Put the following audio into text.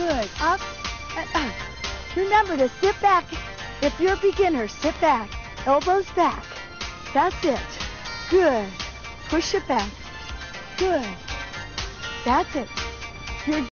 Good. Up and up. Remember to sit back. If you're a beginner, sit back. Elbows back. That's it. Good. Push it back. Good. That's it. You're